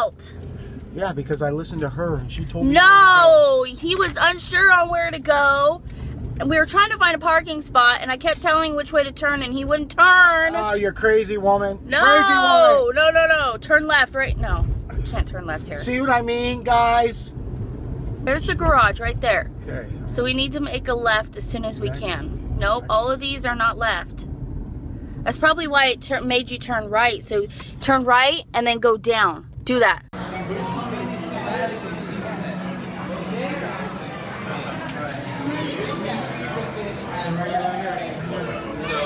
fault. Yeah, because I listened to her and she told me. No, he was unsure on where to go. And we were trying to find a parking spot, and I kept telling which way to turn, and he wouldn't turn. Oh, you're crazy woman. no, Crazy woman. no, no, no. Turn left, right? No, you can't turn left here. See what I mean, guys? There's the garage right there. Okay. So we need to make a left as soon as we can. Nope, all of these are not left. That's probably why it made you turn right. So turn right and then go down. Do that. So,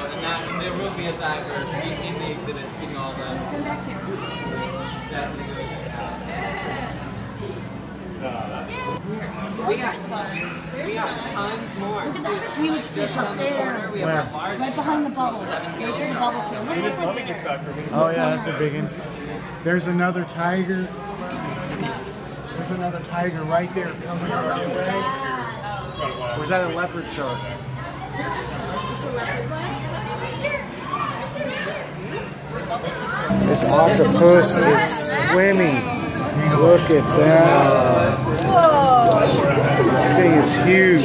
and that, and there will be a diver in in the exhibit feeding all them. Definitely go check it out. We got, we got tons more too. huge Just fish around up the there. corner, we have a large Right behind the bubbles. Right where the bubbles go. Look at right there. Oh yeah, that's a big one. There's another tiger. There's another tiger right there coming our way. Or is that a leopard shark? This octopus is swimming. Look at that. That thing is huge.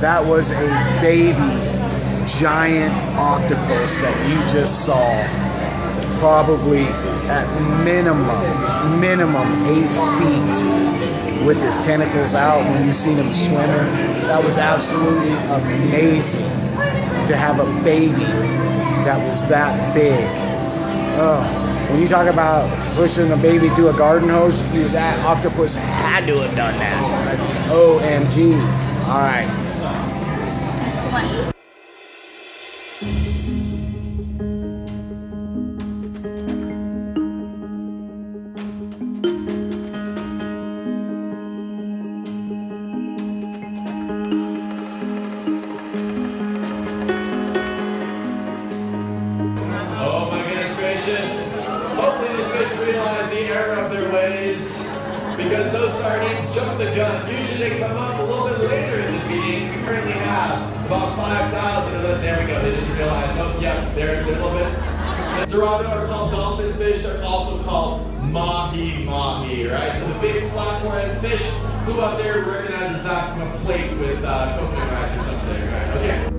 that was a baby giant octopus that you just saw. Probably at minimum, minimum eight feet with his tentacles out when you seen him swimming. That was absolutely amazing to have a baby that was that big. Oh, when you talk about pushing a baby through a garden hose, that octopus had to have done that. Oh, OMG. All right. Because those sardines jumped the gun. Usually they come up a little bit later in the feeding. We currently have about 5,000 of them. There we go. They just realized, oh yeah, they're, a little bit. Dorado are called dolphin fish. They're also called mahi mahi, right? So the big flat-forehead fish, who out there recognizes that from a plate with uh, coconut rice or something, right? Okay.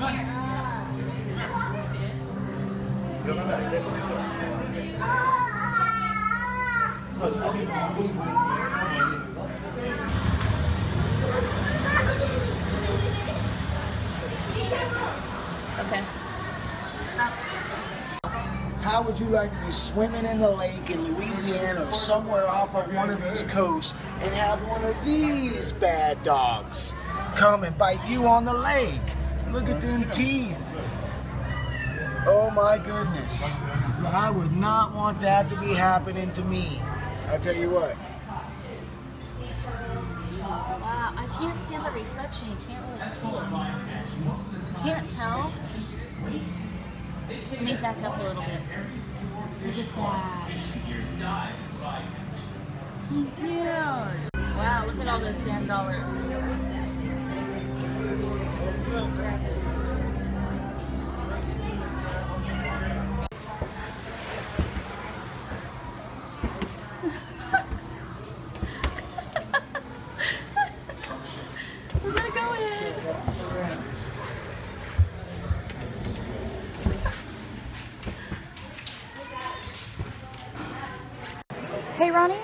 Okay. How would you like to be swimming in the lake in Louisiana or somewhere off of one of these coasts and have one of these bad dogs come and bite you on the leg? Look at them teeth. Oh my goodness. I would not want that to be happening to me. I tell you what. Wow, I can't stand the reflection. You can't really see it. Can't tell. Let me back up a little bit. Look at that. He's huge. Wow, look at all those sand dollars. We're gonna go in. Hey Ronnie,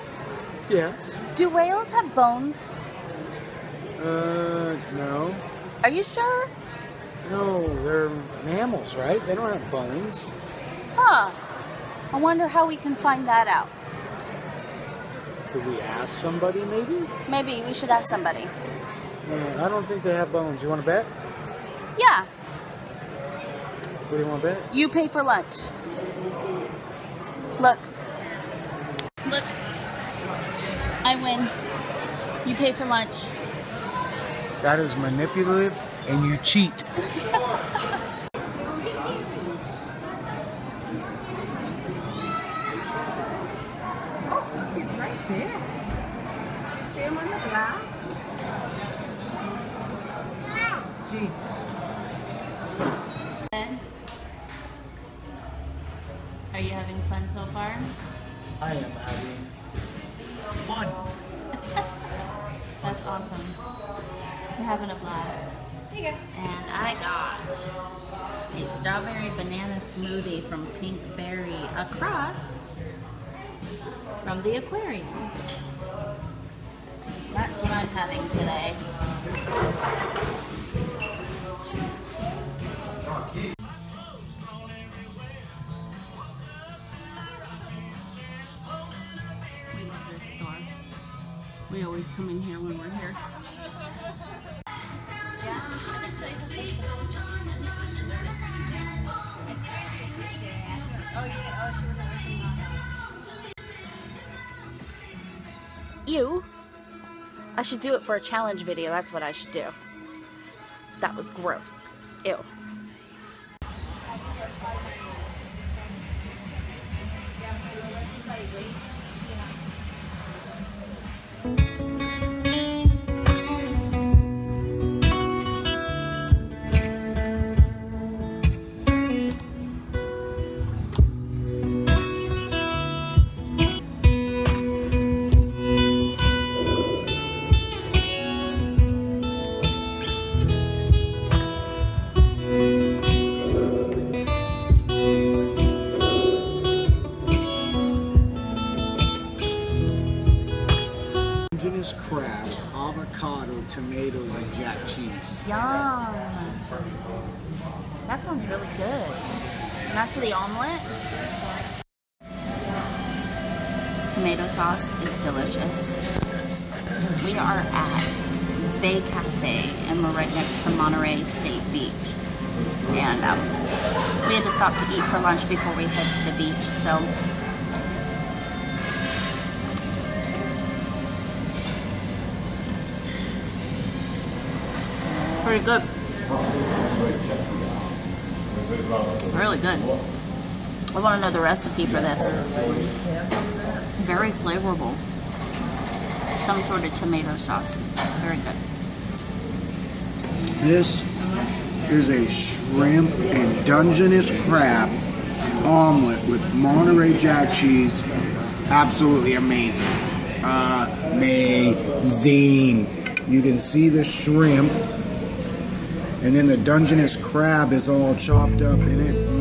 Yes. do whales have bones? Uh, no. Are you sure? No, they're mammals, right? They don't have bones. Huh. I wonder how we can find that out. Could we ask somebody maybe? Maybe we should ask somebody. Uh, I don't think they have bones. You want to bet? Yeah, What do you want to bet? you pay for lunch. Look. Look. I win. You pay for lunch. That is manipulative and you cheat. He's right there. See him on the glass? Gee. Ben? Are you having fun so far? I am having fun. That's awesome. We're having a blast. And I got a strawberry banana smoothie from Pink Berry across from the aquarium. That's what I'm having today. We love this store. We always come in here when we're here. You. I should do it for a challenge video. That's what I should do. That was gross. Ew. Tomatoes, and jack cheese. Yum. That sounds really good. And that's the omelet. Tomato sauce is delicious. We are at Bay Cafe and we're right next to Monterey State Beach. And um, we had to stop to eat for lunch before we head to the beach. So pretty good. Really good. I want to know the recipe for this. Very flavorful. Some sort of tomato sauce. Very good. This is a shrimp and Dungeness crab omelet with Monterey Jack cheese. Absolutely amazing. Amazing. You can see the shrimp And then the Dungeness crab is all chopped up in it.